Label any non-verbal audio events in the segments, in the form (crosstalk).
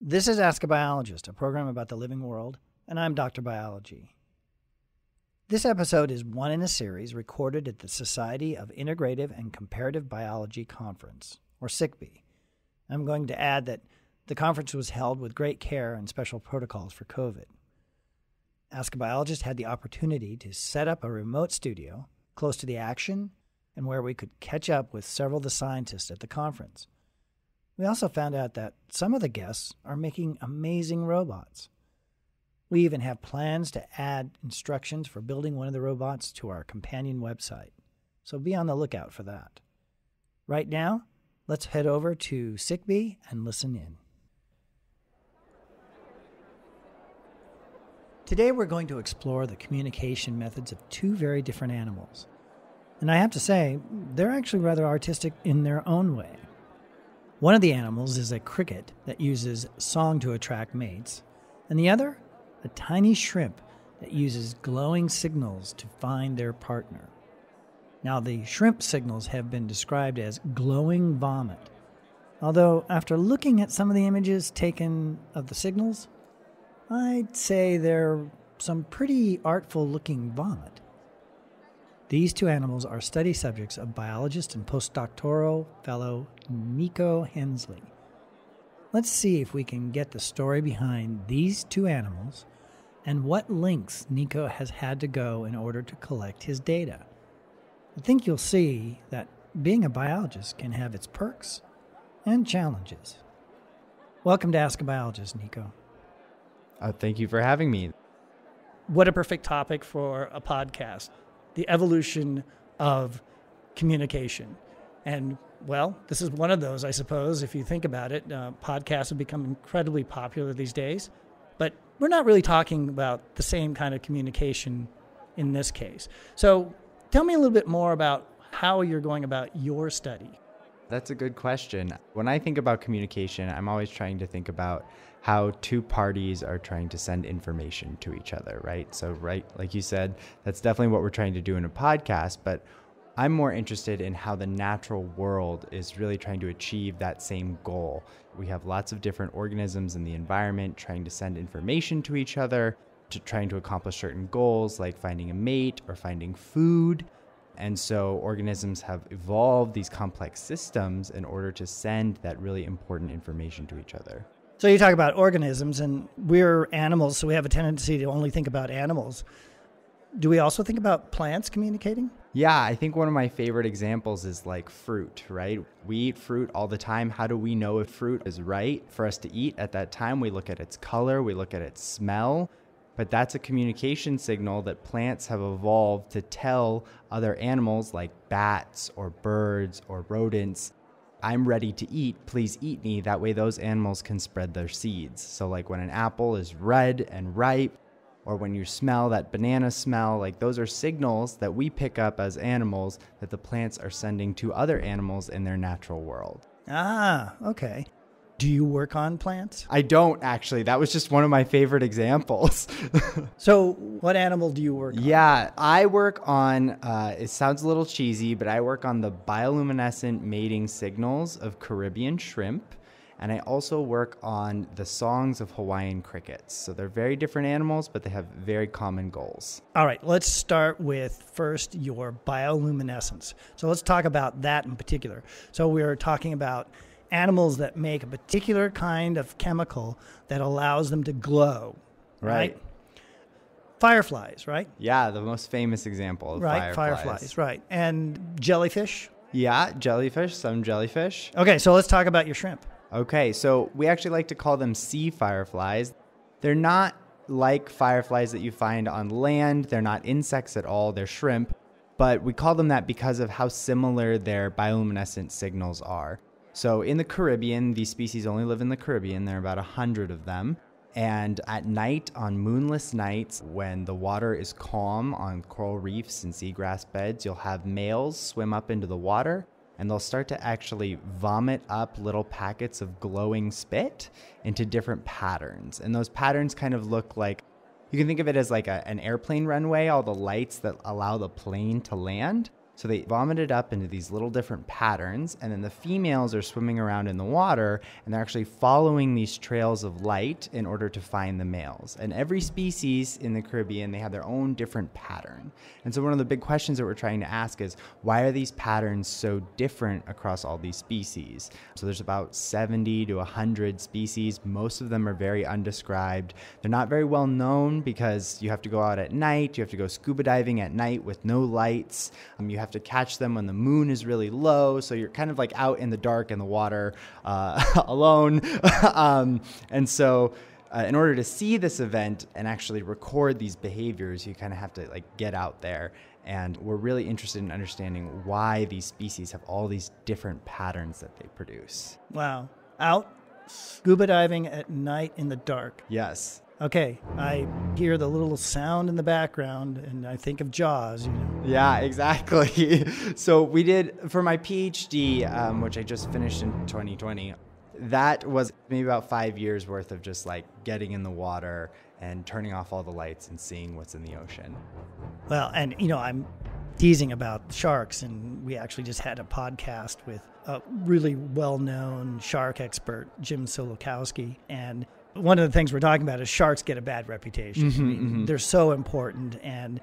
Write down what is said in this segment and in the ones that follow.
This is Ask a Biologist, a program about the living world, and I'm Dr. Biology. This episode is one in a series recorded at the Society of Integrative and Comparative Biology Conference, or SICB. I'm going to add that the conference was held with great care and special protocols for COVID. Ask a Biologist had the opportunity to set up a remote studio close to the action and where we could catch up with several of the scientists at the conference. We also found out that some of the guests are making amazing robots. We even have plans to add instructions for building one of the robots to our companion website, so be on the lookout for that. Right now, let's head over to SICB and listen in. Today, we're going to explore the communication methods of two very different animals. And I have to say, they're actually rather artistic in their own way. One of the animals is a cricket that uses song to attract mates, and the other, a tiny shrimp that uses glowing signals to find their partner. Now, the shrimp signals have been described as glowing vomit, although, after looking at some of the images taken of the signals, I'd say they're some pretty artful looking vomit. These two animals are study subjects of biologist and postdoctoral fellow Niko Hensley. Let's see if we can get the story behind these two animals and what links Niko has had to go in order to collect his data. I think you'll see that being a biologist can have its perks and challenges. Welcome to Ask a Biologist, Niko. Uh, thank you for having me. What a perfect topic for a podcast the evolution of communication. And well, this is one of those, I suppose, if you think about it. Uh, podcasts have become incredibly popular these days, but we're not really talking about the same kind of communication in this case. So tell me a little bit more about how you're going about your study. That's a good question. When I think about communication, I'm always trying to think about how two parties are trying to send information to each other, right? So, right, like you said, that's definitely what we're trying to do in a podcast, but I'm more interested in how the natural world is really trying to achieve that same goal. We have lots of different organisms in the environment trying to send information to each other, to trying to accomplish certain goals like finding a mate or finding food. And so organisms have evolved these complex systems in order to send that really important information to each other. So you talk about organisms, and we're animals, so we have a tendency to only think about animals. Do we also think about plants communicating? Yeah, I think one of my favorite examples is like fruit, right? We eat fruit all the time. How do we know if fruit is right for us to eat at that time? We look at its color, we look at its smell, but that's a communication signal that plants have evolved to tell other animals like bats or birds or rodents I'm ready to eat, please eat me. That way, those animals can spread their seeds. So, like when an apple is red and ripe, or when you smell that banana smell, like those are signals that we pick up as animals that the plants are sending to other animals in their natural world. Ah, okay. Do you work on plants? I don't actually. That was just one of my favorite examples. (laughs) so, what animal do you work on? Yeah, I work on, uh, it sounds a little cheesy, but I work on the bioluminescent mating signals of Caribbean shrimp. And I also work on the songs of Hawaiian crickets. So they're very different animals, but they have very common goals. All right, let's start with first your bioluminescence. So let's talk about that in particular. So we're talking about animals that make a particular kind of chemical that allows them to glow. Right. right? Fireflies, right? Yeah, the most famous example of right, fireflies. Fireflies, right. And jellyfish? Yeah, jellyfish, some jellyfish. Okay, so let's talk about your shrimp. Okay, so we actually like to call them sea fireflies. They're not like fireflies that you find on land, they're not insects at all, they're shrimp. But we call them that because of how similar their bioluminescent signals are. So in the Caribbean, these species only live in the Caribbean. There are about a hundred of them. And at night, on moonless nights, when the water is calm on coral reefs and seagrass beds, you'll have males swim up into the water and they'll start to actually vomit up little packets of glowing spit into different patterns. And those patterns kind of look like you can think of it as like a, an airplane runway, all the lights that allow the plane to land So they vomit it up into these little different patterns, and then the females are swimming around in the water and they're actually following these trails of light in order to find the males. And every species in the Caribbean, they have their own different pattern. And so one of the big questions that we're trying to ask is why are these patterns so different across all these species? So there's about 70 to 100 species. Most of them are very undescribed. They're not very well known because you have to go out at night, you have to go scuba diving at night with no lights. Um, you have to catch them when the moon is really low. So you're kind of like out in the dark in the water uh, (laughs) alone. (laughs) um, and so uh, in order to see this event and actually record these behaviors, you kind of have to like get out there. And we're really interested in understanding why these species have all these different patterns that they produce. Wow. Out scuba diving at night in the dark. Yes. Okay, I hear the little sound in the background and I think of Jaws, you know. Yeah, (laughs) exactly. (laughs) so we did for my PhD, um, which I just finished in 2020. That was maybe about five years worth of just like getting in the water and turning off all the lights and seeing what's in the ocean. Well, and you know, I'm teasing about sharks, and we actually just had a podcast with a really well known shark expert, Jim Sulikowski. And one of the things we're talking about is sharks get a bad reputation. Mm-hmm, I mean, mm-hmm. They're so important, and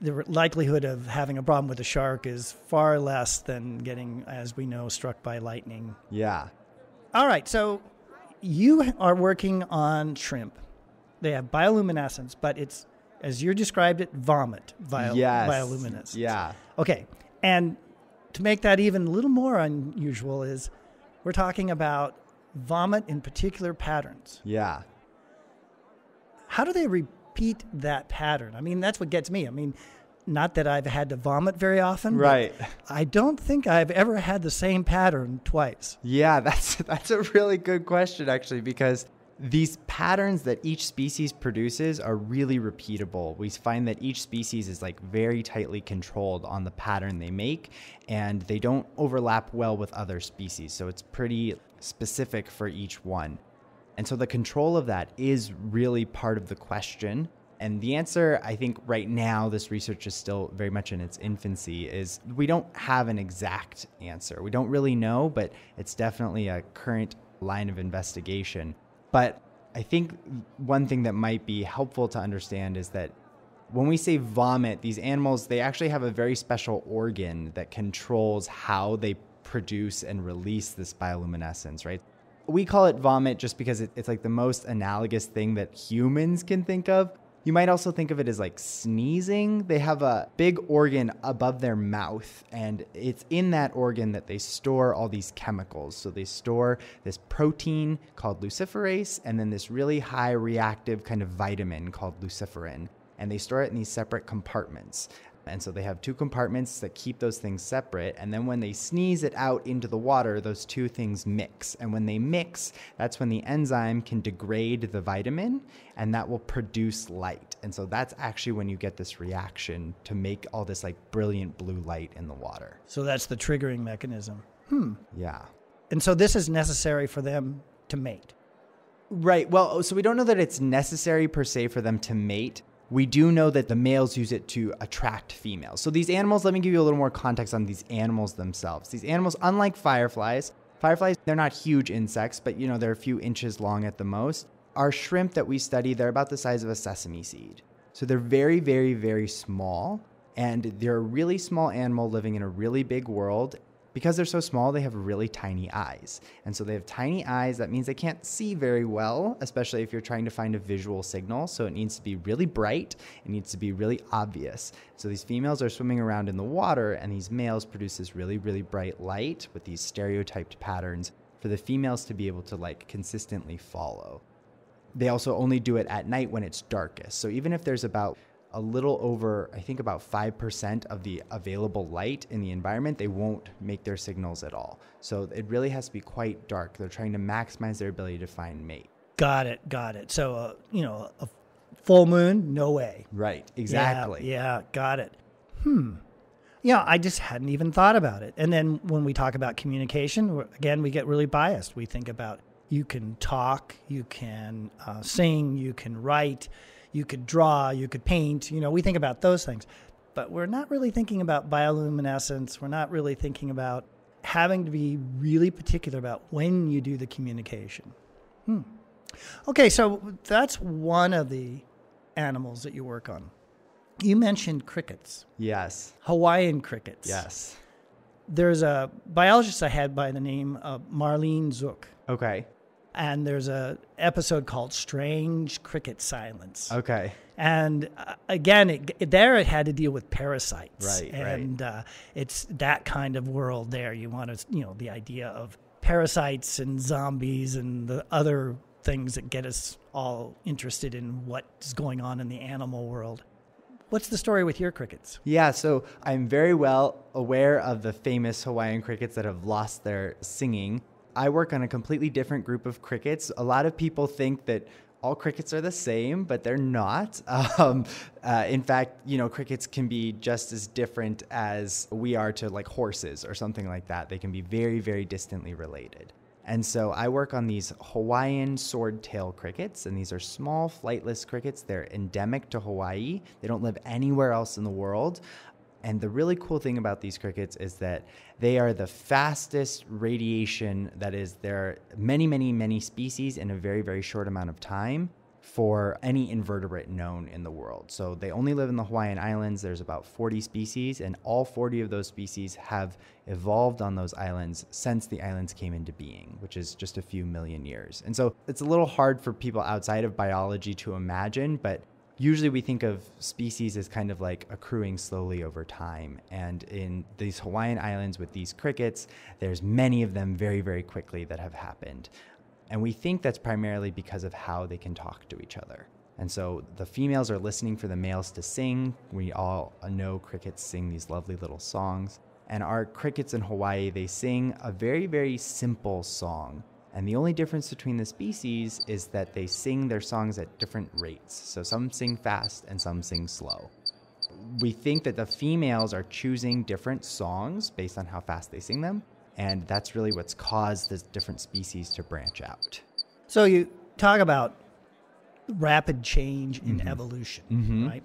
the likelihood of having a problem with a shark is far less than getting, as we know, struck by lightning. Yeah. All right, so you are working on shrimp. They have bioluminescence, but it's, as you described it, vomit Yes. bioluminescence. Yeah. Okay, and to make that even a little more unusual is we're talking about vomit in particular patterns. Yeah. How do they repeat that pattern? I mean, that's what gets me. I mean, not that I've had to vomit very often. Right. I don't think I've ever had the same pattern twice. Yeah, (laughs) that's that's a really good question actually because these patterns that each species produces are really repeatable. We find that each species is like very tightly controlled on the pattern they make and they don't overlap well with other species. So it's pretty specific for each one. And so the control of that is really part of the question. And the answer, I think, right now, this research is still very much in its infancy, is we don't have an exact answer. We don't really know, but it's definitely a current line of investigation. But I think one thing that might be helpful to understand is that when we say vomit, these animals, they actually have a very special organ that controls how they produce and release this bioluminescence, right? We call it vomit just because it, it's like the most analogous thing that humans can think of. You might also think of it as like sneezing. They have a big organ above their mouth, and it's in that organ that they store all these chemicals. So they store this protein called luciferase, and then this really high reactive kind of vitamin called luciferin. And they store it in these separate compartments. And so they have two compartments that keep those things separate. And then when they sneeze it out into the water, those two things mix. And when they mix, that's when the enzyme can degrade the vitamin and that will produce light. And so that's actually when you get this reaction to make all this like brilliant blue light in the water. So that's the triggering mechanism. Hmm. Yeah. And so this is necessary for them to mate. Right. Well, so we don't know that it's necessary per se for them to mate. We do know that the males use it to attract females. So these animals, let me give you a little more context on these animals themselves. These animals, unlike fireflies, fireflies, they're not huge insects, but you know, they're a few inches long at the most. Our shrimp that we study, they're about the size of a sesame seed. So they're very, very, very small. And they're a really small animal living in a really big world. Because they're so small, they have really tiny eyes. And so they have tiny eyes. That means they can't see very well, especially if you're trying to find a visual signal. So it needs to be really bright, it needs to be really obvious. So these females are swimming around in the water, and these males produce this really, really bright light with these stereotyped patterns for the females to be able to like consistently follow. They also only do it at night when it's darkest. So even if there's about a little over, I think about 5% of the available light in the environment, they won't make their signals at all. So it really has to be quite dark. They're trying to maximize their ability to find mate. Got it. Got it. So, uh, you know, a full moon, no way. Right, exactly. Yeah, got it. Hmm. Yeah, I just hadn't even thought about it. And then when we talk about communication, again, we get really biased. We think about you can talk, you can uh, sing, you can write, you could draw, you could paint. You know, we think about those things. but we're not really thinking about bioluminescence. We're not really thinking about having to be really particular about when you do the communication. Hmm. Okay, so that's one of the animals that you work on. You mentioned crickets, Yes. Hawaiian crickets. Yes. There's a biologist I had by the name of Marlene Zuk, Okay. And there's a episode called "Strange Cricket Silence." Okay. And uh, again, it, it- there it had to deal with parasites, Right, right. and uh, it's that kind of world. There, you want to, you know, the idea of parasites and zombies and the other things that get us all interested in what's going on in the animal world. What's the story with your crickets? Yeah, so I'm very well aware of the famous Hawaiian crickets that have lost their singing. I work on a completely different group of crickets. A lot of people think that all crickets are the same, but they're not. (laughs) Um, uh, in fact, you know, crickets can be just as different as we are to like horses or something like that. They can be very, very distantly related. And so I work on these Hawaiian swordtail crickets, and these are small flightless crickets. They're endemic to Hawaii. They don't live anywhere else in the world. And the really cool thing about these crickets is that they are the fastest radiation, that is, there are many, many, many species in a very, very short amount of time for any invertebrate known in the world. So they only live in the Hawaiian Islands. There's about 40 species, and all 40 of those species have evolved on those islands since the islands came into being, which is just a few million years. And so it's a little hard for people outside of biology to imagine, but usually we think of species as kind of like accruing slowly over time. And in these Hawaiian Islands with these crickets, there's many of them very, very quickly that have happened. And we think that's primarily because of how they can talk to each other. And so the females are listening for the males to sing. We all know crickets sing these lovely little songs. And our crickets in Hawaii, they sing a very, very simple song. And the only difference between the species is that they sing their songs at different rates. So some sing fast and some sing slow. We think that the females are choosing different songs based on how fast they sing them. And that's really what's caused the different species to branch out. So you talk about rapid change in mm-hmm. evolution, mm-hmm. right?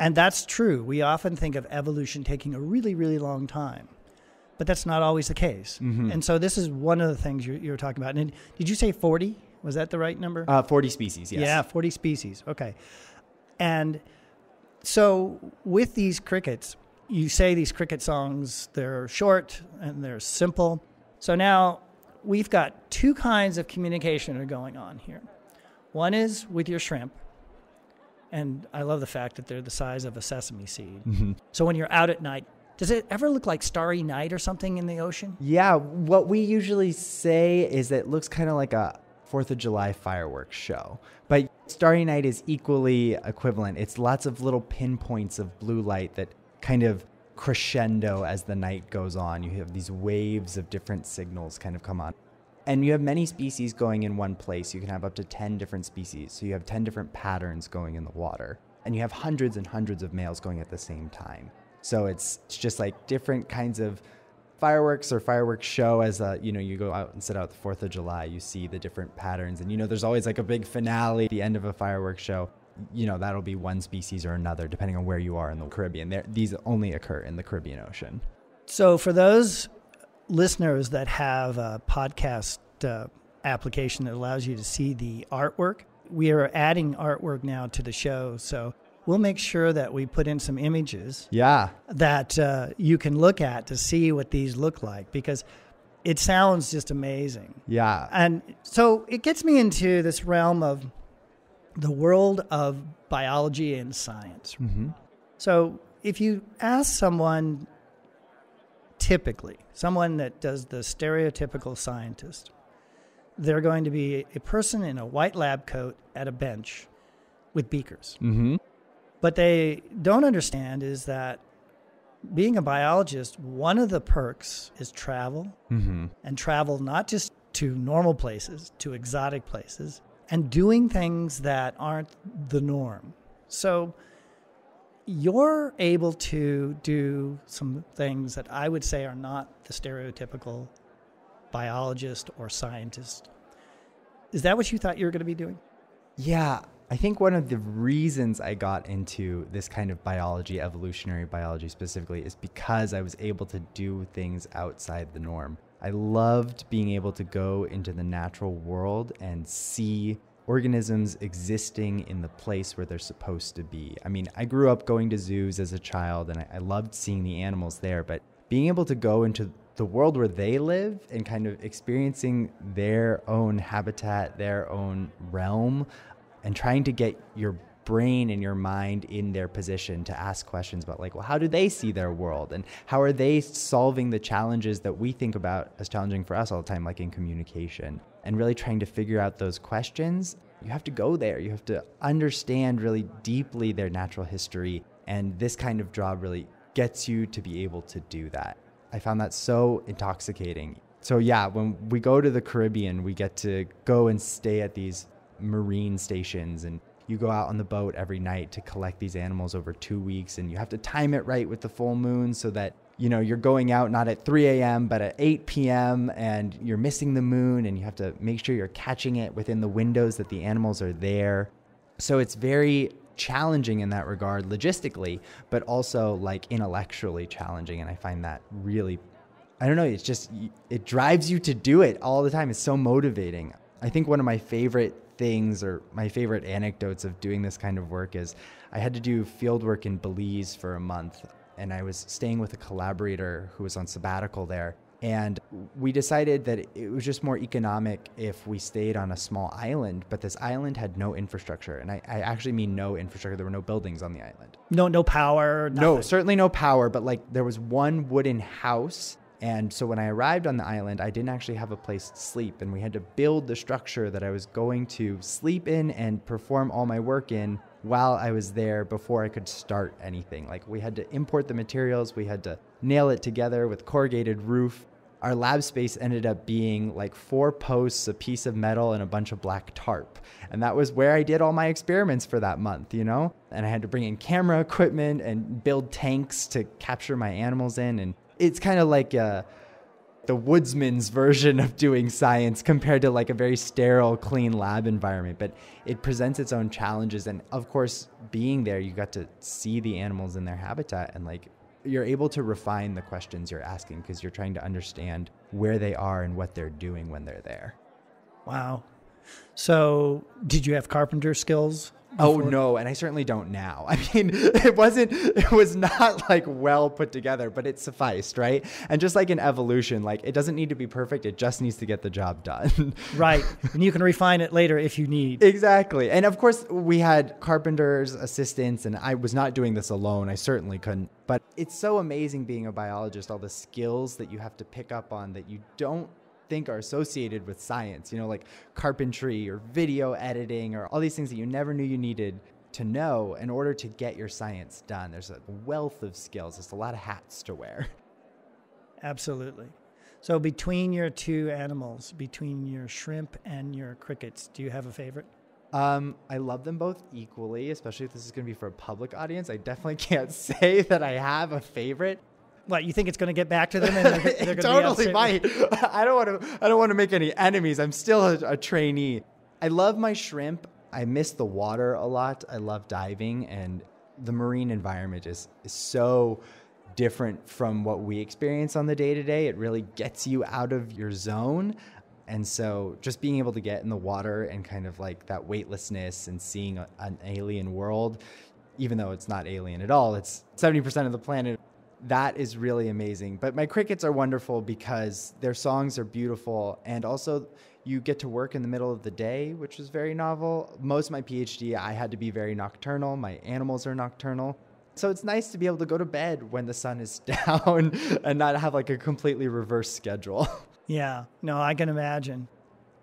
And that's true. We often think of evolution taking a really, really long time, but that's not always the case. And so this is one of the things you're, you're talking about. And did you say 40? Was that the right number? Uh, 40 species, yes. Yeah, 40 species. Okay. And so with these crickets, you say these cricket songs, they're short and they're simple. So now we've got two kinds of communication that are going on here. One is with your shrimp. And I love the fact that they're the size of a sesame seed. So when you're out at night, does it ever look like starry night or something in the ocean? Yeah, what we usually say is that it looks kind of like a Fourth of July fireworks show. But Starry Night is equally equivalent. It's lots of little pinpoints of blue light that kind of crescendo as the night goes on. You have these waves of different signals kind of come on. And you have many species going in one place. You can have up to 10 different species. So you have 10 different patterns going in the water. And you have hundreds and hundreds of males going at the same time. So it's, it's just like different kinds of fireworks or fireworks show as uh, you know you go out and sit out the fourth of july you see the different patterns. And you know there's always like a big finale at the end of a fireworks show. You know that'll be one species or another depending on where you are in the caribbean. These only occur in the caribbean ocean. So, for those listeners that have a podcast uh, application that allows you to see the artwork, we are adding artwork now to the show. So, we'll make sure that we put in some images yeah that uh, you can look at to see what these look like because it sounds just amazing. yeah And so it gets me into this realm of the world of biology and science. mm-hmm. So if you ask someone, typically, someone that does the stereotypical scientist, they're going to be a person in a white lab coat at a bench with beakers. Mm-hmm. What they don't understand is that being a biologist, one of the perks is travel Mm-hmm. and travel not just to normal places, to exotic places, and doing things that aren't the norm. So you're able to do some things that I would say are not the stereotypical biologist or scientist. Is that what you thought you were going to be doing? Yeah, I think one of the reasons I got into this kind of biology, evolutionary biology specifically, is because I was able to do things outside the norm. I loved being able to go into the natural world and see organisms existing in the place where they're supposed to be. I mean, I grew up going to zoos as a child and I, loved seeing the animals there, but being able to go into the world where they live and kind of experiencing their own habitat, their own realm, and trying to get your brain and your mind in their position to ask questions about like well how do they see their world? And how are they solving the challenges that we think about as challenging for us all the time like in communication? And really trying to figure out those questions. You have to go there. You have to understand really deeply their natural history. And this kind of job really gets you to be able to do that. I found that so intoxicating. So yeah when we go to the caribbean we get to go and stay at these marine stations and you go out on the boat every night to collect these animals over two weeks and you have to time it right with the full moon so that you know you're going out not at 3 a.m but at 8 p.m and you're missing the moon and you have to make sure you're catching it within the windows that the animals are there. So it's very challenging in that regard logistically but also like intellectually challenging and i find that really i don't know it's just it drives you to do it all the time. It's so motivating. I think one of my favorite things or my favorite anecdotes of doing this kind of work is I had to do field work in Belize for a month and I was staying with a collaborator who was on sabbatical there. And we decided that it was just more economic if we stayed on a small island, but this island had no infrastructure. And I, I actually mean no infrastructure. There were no buildings on the island. No, no power. Nothing. No, certainly no power, but like there was one wooden house and so when I arrived on the island, I didn't actually have a place to sleep. And we had to build the structure that I was going to sleep in and perform all my work in while I was there before I could start anything. Like we had to import the materials, we had to nail it together with corrugated roof. Our lab space ended up being like four posts, a piece of metal, and a bunch of black tarp. And that was where I did all my experiments for that month, you know? And I had to bring in camera equipment and build tanks to capture my animals in. And it's kind of like uh, the woodsman's (laughs) version of doing science compared to like a very sterile, clean lab environment. But it presents its own challenges. And of course, being there, you got to see the animals in their habitat and like you're able to refine the questions you're asking because you're trying to understand where they are and what they're doing when they're there. Wow. So, did you have carpenter skills Oh no, and I certainly don't now. (laughs) I mean, it wasn't it was not like well put together, but it sufficed, right? And just like in evolution, like it doesn't need to be perfect, it just needs to get the job done. (laughs) right. And you can refine it later if you need. Exactly. And of course, we had carpenters, assistants, and I was not doing this alone. I certainly couldn't. But it's so amazing being a biologist, all the skills that you have to pick up on that you don't think are associated with science, you know, like carpentry or video editing or all these things that you never knew you needed to know in order to get your science done. There's a wealth of skills, there's a lot of hats to wear. (laughs) Absolutely. So, between your two animals, between your shrimp and your crickets, do you have a favorite? Um, I love them both equally, especially if this is going to be for a public audience. I definitely (laughs) can't say that I have a favorite. What you think it's going to get back to them? And they're, they're (laughs) it totally might. I don't want to. I don't want to make any enemies. I'm still a, a trainee. I love my shrimp. I miss the water a lot. I love diving, and the marine environment is is so different from what we experience on the day to day. It really gets you out of your zone. And so just being able to get in the water and kind of like that weightlessness and seeing a, an alien world, even though it's not alien at all, it's 70% of the planet that is really amazing. But my crickets are wonderful because their songs are beautiful and also you get to work in the middle of the day, which is very novel. Most of my PhD, I had to be very nocturnal. My animals are nocturnal. So it's nice to be able to go to bed when the sun is (laughs) down and not have like a completely reverse schedule. (laughs) Yeah, no, I can imagine.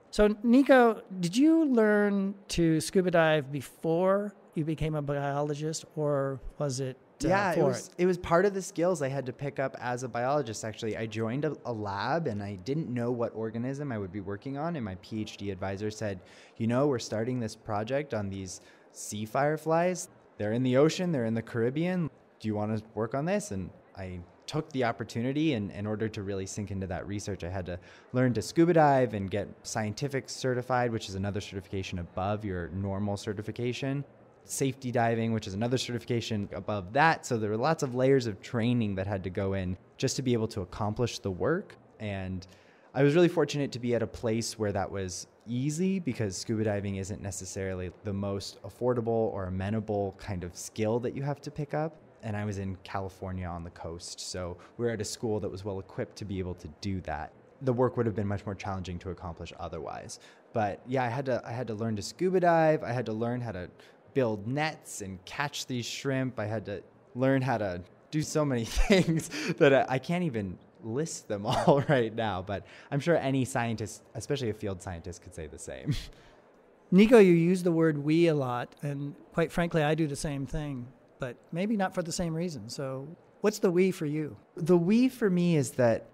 So, Niko, did you learn to scuba dive before you became a biologist, or was it uh, yeah, it was it. it. was part of the skills I had to pick up as a biologist. Actually, I joined a, a, lab and I didn't know what organism I would be working on. And my PhD advisor said, "You know, we're starting this project on these sea fireflies. They're in the ocean. They're in the Caribbean. Do you want to work on this?" And I took the opportunity and in order to really sink into that research i had to learn to scuba dive and get scientific certified which is another certification above your normal certification safety diving which is another certification above that so there were lots of layers of training that had to go in just to be able to accomplish the work and i was really fortunate to be at a place where that was easy because scuba diving isn't necessarily the most affordable or amenable kind of skill that you have to pick up and I was in California on the coast. So we were at a school that was well equipped to be able to do that. The work would have been much more challenging to accomplish otherwise. But yeah, I had to I had to learn to scuba dive. I had to learn how to build nets and catch these shrimp. I had to learn how to do so many (laughs) things that I, I can't even list them (laughs) all right now. But I'm sure any scientist, especially a field scientist, could say the same. (laughs) Niko, you use the word we a lot, and quite frankly, I do the same thing but maybe not for the same reason. So, what's the we for you? The we for me is that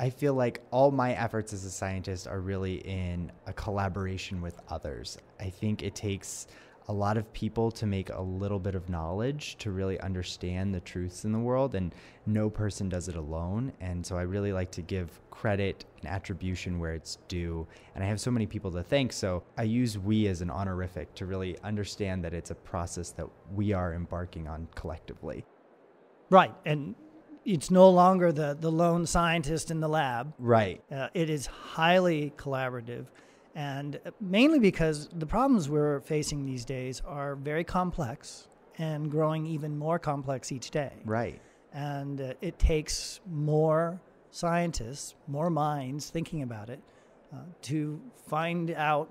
I feel like all my efforts as a scientist are really in a collaboration with others. I think it takes a lot of people to make a little bit of knowledge to really understand the truths in the world, and no person does it alone. And so I really like to give credit and attribution where it's due. And I have so many people to thank. So I use we as an honorific to really understand that it's a process that we are embarking on collectively. Right. And it's no longer the, the lone scientist in the lab. Right. Uh, it is highly collaborative and mainly because the problems we're facing these days are very complex and growing even more complex each day. Right. And uh, it takes more scientists, more minds thinking about it uh, to find out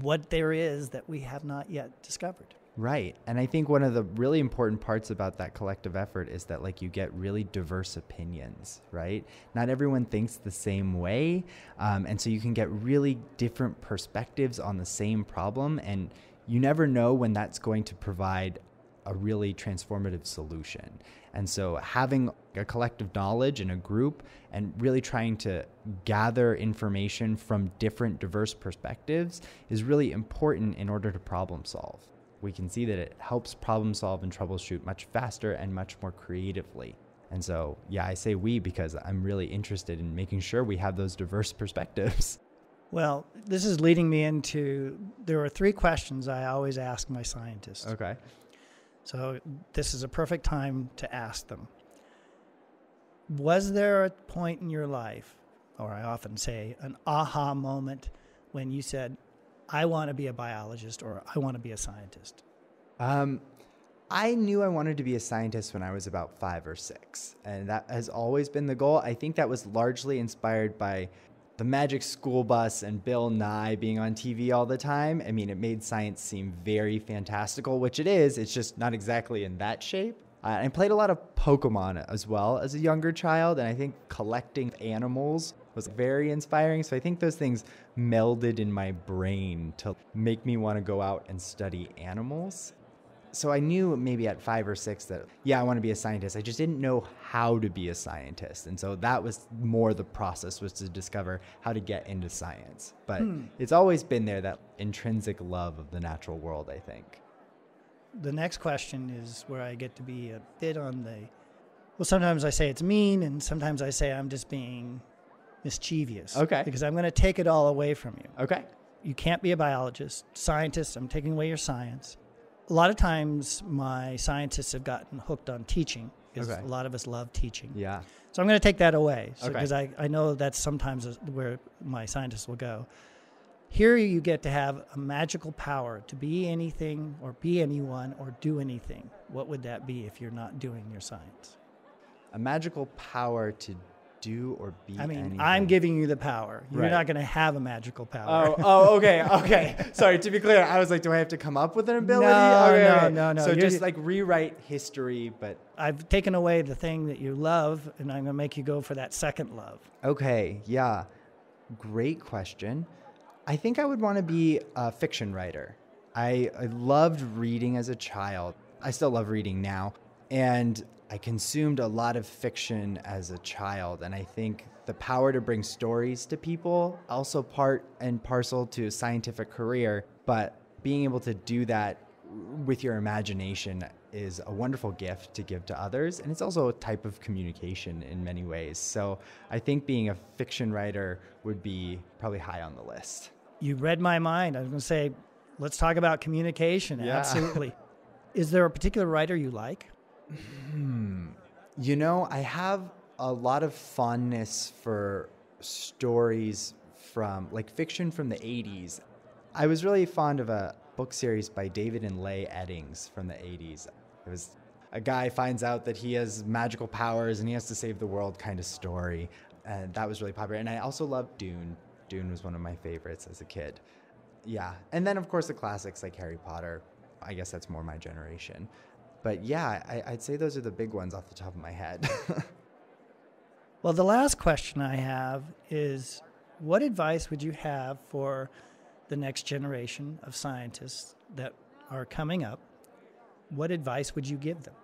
what there is that we have not yet discovered. Right. And I think one of the really important parts about that collective effort is that like you get really diverse opinions, right? Not everyone thinks the same way. Um, and so you can get really different perspectives on the same problem. And you never know when that's going to provide a really transformative solution. And so having a collective knowledge in a group and really trying to gather information from different diverse perspectives is really important in order to problem solve we can see that it helps problem solve and troubleshoot much faster and much more creatively. And so, yeah, I say we because I'm really interested in making sure we have those diverse (laughs) perspectives. Well, this is leading me into there are three questions I always ask my scientists. Okay. So, this is a perfect time to ask them. Was there a point in your life, or I often say an aha moment, when you said, I want to be a biologist or I want to be a scientist? Um, I knew I wanted to be a scientist when I was about five or six, and that has always been the goal. I think that was largely inspired by the Magic School Bus and Bill Nye being on TV all the time. I mean, it made science seem very fantastical, which it is. It's just not exactly in that shape. Uh, I played a lot of Pokemon as well as a younger child, and I think collecting animals was very inspiring. So I think those things melded in my brain to make me want to go out and study animals. So I knew maybe at five or six that, yeah, I want to be a scientist. I just didn't know how to be a scientist. And so that was more the process was to discover how to get into science. But hmm. it's always been there, that intrinsic love of the natural world, I think the next question is where I get to be a bit on the. Well, sometimes I say it's mean, and sometimes I say I'm just being mischievous. Okay. Because I'm going to take it all away from you. Okay. You can't be a biologist, scientist. I'm taking away your science. A lot of times, my scientists have gotten hooked on teaching because okay. a lot of us love teaching. Yeah. So I'm going to take that away because okay. I, I know that's sometimes where my scientists will go. Here you get to have a magical power to be anything or be anyone or do anything. What would that be if you're not doing your science? A magical power to do or be I mean, anything. I'm giving you the power. You're right. not going to have a magical power. Oh, oh, okay, (laughs) okay. Sorry, to be clear, I was like, do I have to come up with an ability? No, okay, no, no, no. So You're just like rewrite history, but I've taken away the thing that you love, and I'm going to make you go for that second love. Okay, yeah. Great question. I think I would want to be a fiction writer. I, I loved reading as a child. I still love reading now. And I consumed a lot of fiction as a child. And I think the power to bring stories to people, also part and parcel to a scientific career, but being able to do that with your imagination is a wonderful gift to give to others. And it's also a type of communication in many ways. So I think being a fiction writer would be probably high on the list. You read my mind. I was going to say, let's talk about communication. Yeah. Absolutely. (laughs) Is there a particular writer you like? Hmm. You know, I have a lot of fondness for stories from like fiction from the 80s. I was really fond of a book series by David and Leigh Eddings from the 80s. It was a guy finds out that he has magical powers and he has to save the world kind of story. And that was really popular. And I also loved Dune. Dune was one of my favorites as a kid. Yeah. And then, of course, the classics like Harry Potter. I guess that's more my generation. But yeah, I, would say those are the big ones off the top of my head. (laughs) well, the last question I have is what advice would you have for the next generation of scientists that are coming up? What advice would you give them?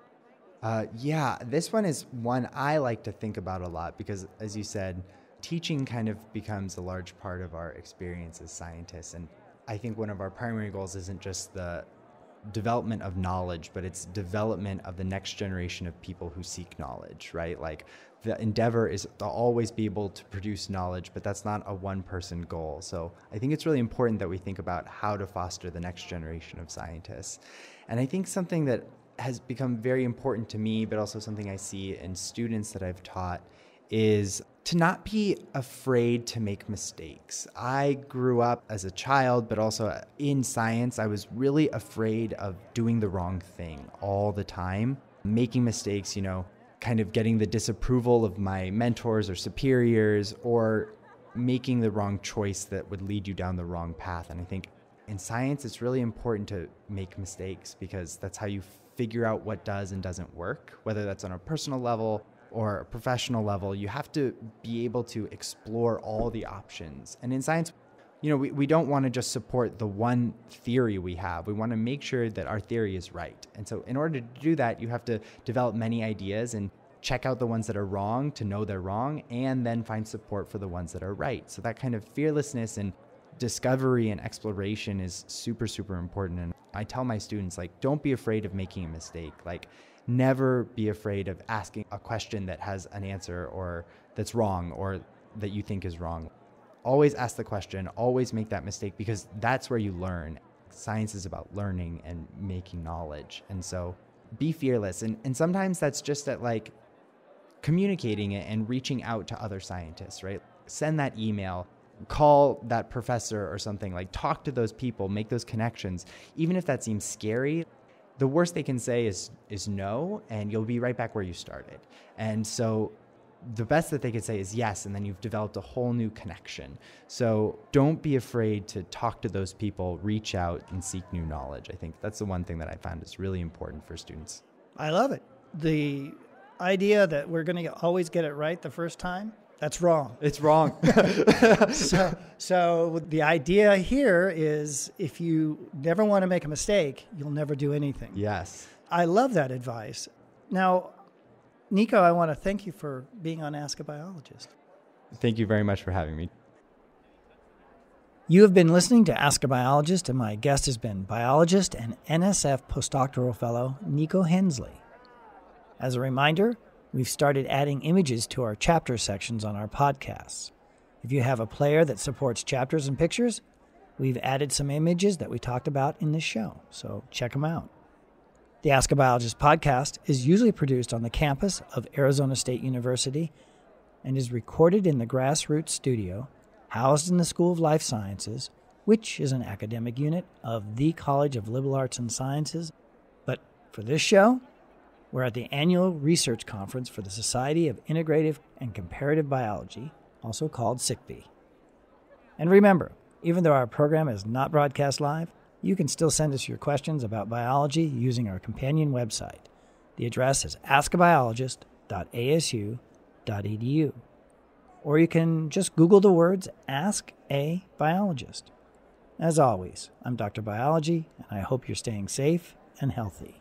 Uh, yeah, this one is one I like to think about a lot because, as you said, teaching kind of becomes a large part of our experience as scientists. And I think one of our primary goals isn't just the development of knowledge, but it's development of the next generation of people who seek knowledge, right? Like the endeavor is to always be able to produce knowledge, but that's not a one person goal. So I think it's really important that we think about how to foster the next generation of scientists. And I think something that has become very important to me, but also something I see in students that I've taught is to not be afraid to make mistakes. I grew up as a child, but also in science, I was really afraid of doing the wrong thing all the time, making mistakes, you know, kind of getting the disapproval of my mentors or superiors, or making the wrong choice that would lead you down the wrong path. And I think in science, it's really important to make mistakes because that's how you figure out what does and doesn't work, whether that's on a personal level or a professional level, you have to be able to explore all the options. And in science, you know, we, we don't want to just support the one theory we have. We want to make sure that our theory is right. And so, in order to do that, you have to develop many ideas and check out the ones that are wrong to know they're wrong, and then find support for the ones that are right. So, that kind of fearlessness and discovery and exploration is super, super important. And I tell my students, like, don't be afraid of making a mistake. Like, never be afraid of asking a question that has an answer or that's wrong or that you think is wrong. Always ask the question, always make that mistake because that's where you learn. Science is about learning and making knowledge. And so be fearless. And, and sometimes that's just at like communicating it and reaching out to other scientists, right? Send that email, call that professor or something, like talk to those people, make those connections. Even if that seems scary, the worst they can say is is no and you'll be right back where you started. And so the best that they could say is yes and then you've developed a whole new connection. So don't be afraid to talk to those people reach out and seek new knowledge. I think that's the one thing that i found is really important for students. I love it. The idea that we're going to always get it right the first time that's wrong. It's wrong. (laughs) so, so the idea here is if you never want to make a mistake, you'll never do anything. Yes. I love that advice. Now, Niko, I want to thank you for being on Ask a Biologist. Thank you very much for having me. You have been listening to Ask a Biologist, and my guest has been biologist and NSF postdoctoral fellow Niko Hensley. As a reminder, we've started adding images to our chapter sections on our podcasts. If you have a player that supports chapters and pictures, we've added some images that we talked about in this show, so check them out. The Ask a Biologist podcast is usually produced on the campus of Arizona State University and is recorded in the Grassroots Studio, housed in the School of Life Sciences, which is an academic unit of the College of Liberal Arts and Sciences. But for this show, we're at the annual research conference for the Society of Integrative and Comparative Biology, also called SICB. And remember, even though our program is not broadcast live, you can still send us your questions about biology using our companion website. The address is askabiologist.asu.edu. Or you can just Google the words Ask a Biologist. As always, I'm Dr. Biology, and I hope you're staying safe and healthy.